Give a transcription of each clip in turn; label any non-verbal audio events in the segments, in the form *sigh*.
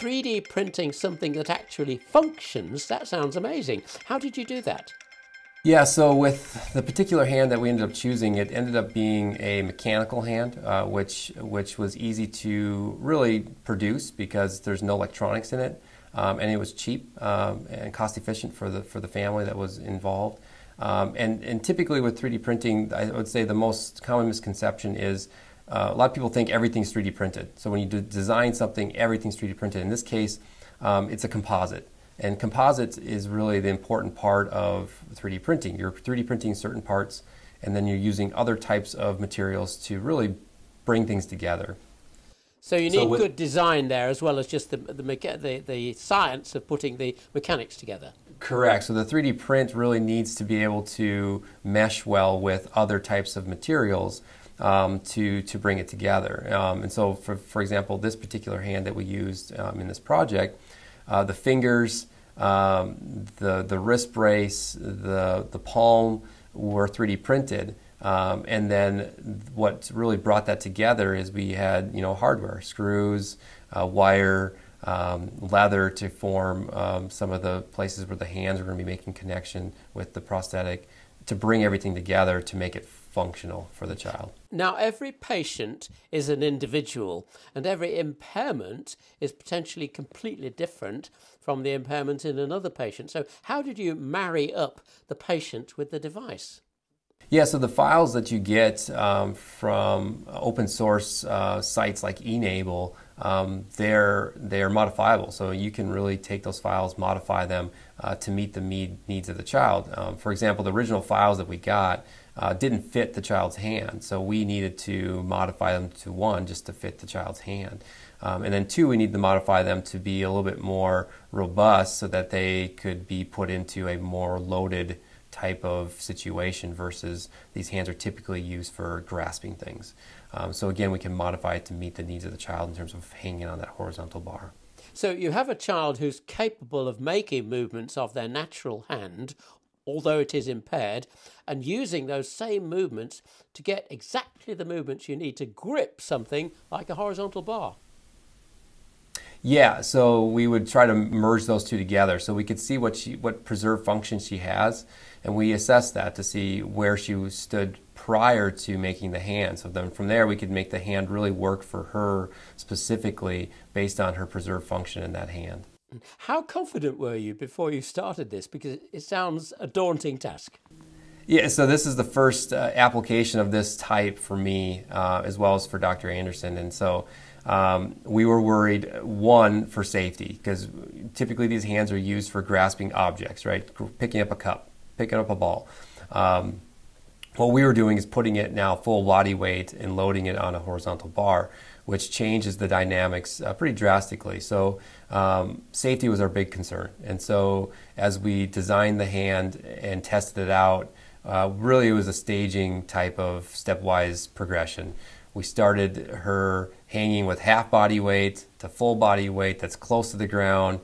3D printing something that actually functions, that sounds amazing. How did you do that? Yeah, so with the particular hand that we ended up choosing, it ended up being a mechanical hand, uh, which which was easy to really produce because there's no electronics in it, um, and it was cheap um, and cost efficient for the for the family that was involved. Um, and and typically with 3D printing, I would say the most common misconception is uh, a lot of people think everything's 3D printed. So when you design something, everything's 3D printed. In this case, um, it's a composite. And composites is really the important part of 3D printing. You're 3D printing certain parts, and then you're using other types of materials to really bring things together. So you need so good design there as well as just the, the, the, the science of putting the mechanics together. Correct. So the 3D print really needs to be able to mesh well with other types of materials um, to, to bring it together. Um, and so, for, for example, this particular hand that we used um, in this project, uh, the fingers, um, the, the wrist brace, the, the palm were 3D printed. Um, and then what really brought that together is we had you know hardware, screws, uh, wire, um, leather to form um, some of the places where the hands are going to be making connection with the prosthetic to bring everything together to make it functional for the child. Now, every patient is an individual, and every impairment is potentially completely different from the impairment in another patient. So, how did you marry up the patient with the device? Yeah, so the files that you get um, from open source uh, sites like eNABLE, um, they're, they're modifiable. So you can really take those files, modify them uh, to meet the needs of the child. Um, for example, the original files that we got uh, didn't fit the child's hand. So we needed to modify them to one just to fit the child's hand. Um, and then two, we need to modify them to be a little bit more robust so that they could be put into a more loaded type of situation versus these hands are typically used for grasping things. Um, so again, we can modify it to meet the needs of the child in terms of hanging on that horizontal bar. So you have a child who's capable of making movements of their natural hand although it is impaired, and using those same movements to get exactly the movements you need to grip something like a horizontal bar. Yeah, so we would try to merge those two together so we could see what she what preserved function she has and we assess that to see where she stood prior to making the hand. So then from there we could make the hand really work for her specifically based on her preserved function in that hand. How confident were you before you started this? Because it sounds a daunting task. Yeah, so this is the first uh, application of this type for me, uh, as well as for Dr. Anderson. And so um, we were worried, one, for safety, because typically these hands are used for grasping objects, right? Picking up a cup, picking up a ball. Um, what we were doing is putting it now full body weight and loading it on a horizontal bar which changes the dynamics uh, pretty drastically. So um, safety was our big concern. And so as we designed the hand and tested it out, uh, really it was a staging type of stepwise progression. We started her hanging with half body weight to full body weight that's close to the ground,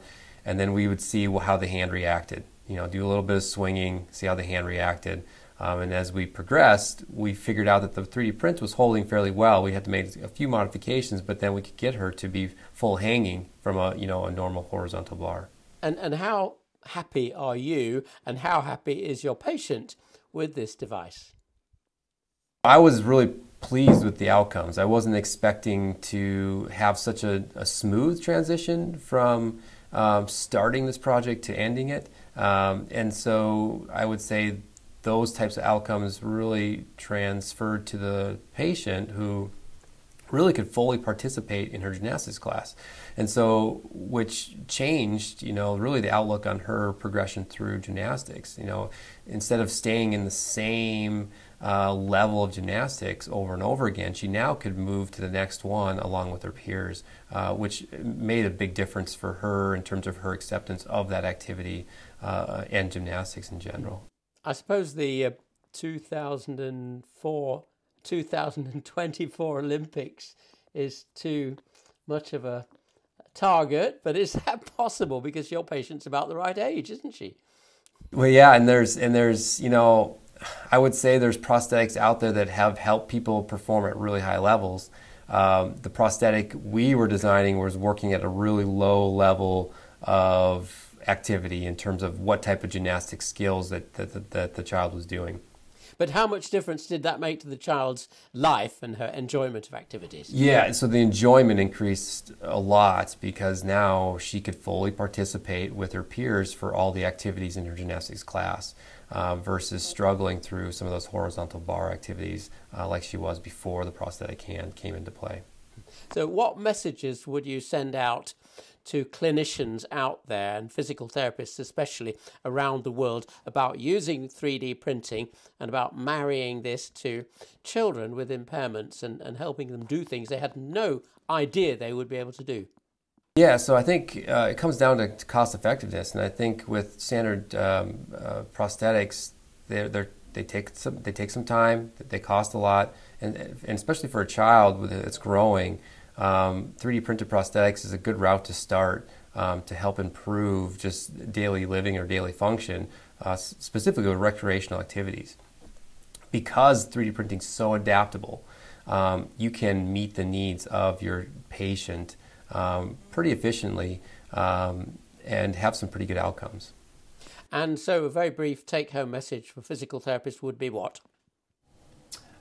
and then we would see how the hand reacted. You know, do a little bit of swinging, see how the hand reacted. Um, and as we progressed, we figured out that the 3D print was holding fairly well. We had to make a few modifications, but then we could get her to be full hanging from a you know a normal horizontal bar. And and how happy are you, and how happy is your patient with this device? I was really pleased with the outcomes. I wasn't expecting to have such a, a smooth transition from um, starting this project to ending it. Um, and so I would say those types of outcomes really transferred to the patient who really could fully participate in her gymnastics class. And so, which changed, you know, really the outlook on her progression through gymnastics. You know, instead of staying in the same uh, level of gymnastics over and over again, she now could move to the next one along with her peers, uh, which made a big difference for her in terms of her acceptance of that activity uh, and gymnastics in general. I suppose the uh, 2004 2024 Olympics is too much of a target, but is that *laughs* possible? Because your patient's about the right age, isn't she? Well, yeah, and there's and there's you know, I would say there's prosthetics out there that have helped people perform at really high levels. um, the prosthetic we were designing was working at a really low level of activity in terms of what type of gymnastic skills that, that, that the child was doing. But how much difference did that make to the child's life and her enjoyment of activities? Yeah, so the enjoyment increased a lot because now she could fully participate with her peers for all the activities in her gymnastics class uh, versus struggling through some of those horizontal bar activities uh, like she was before the prosthetic hand came into play. So, what messages would you send out to clinicians out there and physical therapists, especially around the world, about using 3D printing and about marrying this to children with impairments and, and helping them do things they had no idea they would be able to do? Yeah, so I think uh, it comes down to cost effectiveness, and I think with standard um, uh, prosthetics, they're, they're, they take some they take some time, they cost a lot, and, and especially for a child that's growing, um, 3D printed prosthetics is a good route to start um, to help improve just daily living or daily function, uh, specifically with recreational activities. Because 3D printing is so adaptable, um, you can meet the needs of your patient um, pretty efficiently um, and have some pretty good outcomes. And so, a very brief take home message for physical therapists would be what?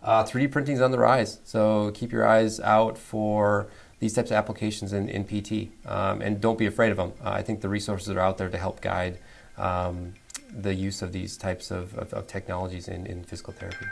Uh, 3D printing is on the rise, so keep your eyes out for these types of applications in, in PT, um, and don't be afraid of them. Uh, I think the resources are out there to help guide um, the use of these types of, of, of technologies in, in physical therapy.